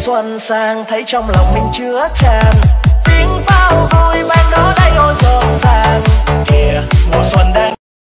xuân sang thấy trong lòng mình chứa tràn